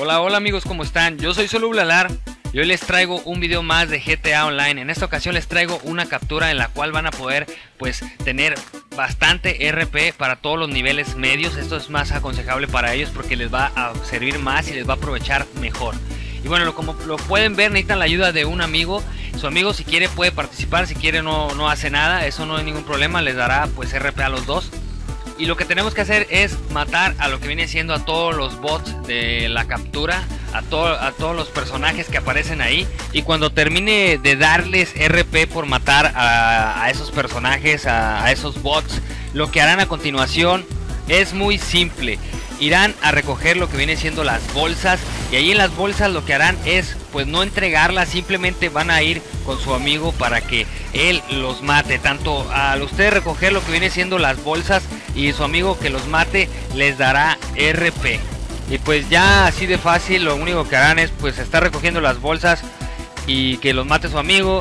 Hola, hola amigos, ¿cómo están? Yo soy Solo Blalar y hoy les traigo un video más de GTA Online. En esta ocasión les traigo una captura en la cual van a poder pues tener bastante RP para todos los niveles medios. Esto es más aconsejable para ellos porque les va a servir más y les va a aprovechar mejor. Y bueno, como lo pueden ver, necesitan la ayuda de un amigo. Su amigo si quiere puede participar, si quiere no, no hace nada, eso no hay ningún problema, les dará pues RP a los dos. Y lo que tenemos que hacer es matar a lo que viene siendo a todos los bots de la captura, a, a todos los personajes que aparecen ahí. Y cuando termine de darles RP por matar a, esos personajes, a esos bots, lo que harán a continuación es muy simple irán a recoger lo que viene siendo las bolsas y ahí en las bolsas lo que harán es pues no entregarlas, simplemente van a ir con su amigo para que él los mate, tanto al usted recoger lo que viene siendo las bolsas y su amigo que los mate les dará RP. Y pues ya así de fácil lo único que harán es pues estar recogiendo las bolsas y que los mate su amigo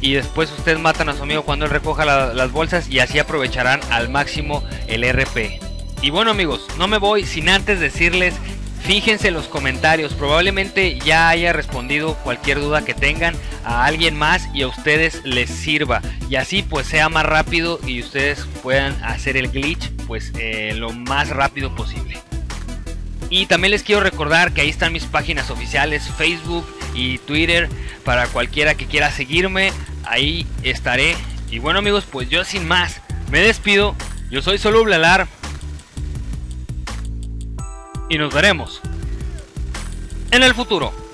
y después ustedes matan a su amigo cuando él recoja las bolsas y así aprovecharán al máximo el RP. Y bueno amigos, no me voy sin antes decirles, fíjense en los comentarios, probablemente ya haya respondido cualquier duda que tengan a alguien más y a ustedes les sirva. Y así pues sea más rápido y ustedes puedan hacer el glitch pues eh, lo más rápido posible. Y también les quiero recordar que ahí están mis páginas oficiales, Facebook y Twitter, para cualquiera que quiera seguirme, ahí estaré. Y bueno amigos, pues yo sin más, me despido, yo soy Solo Blalar y nos veremos en el futuro.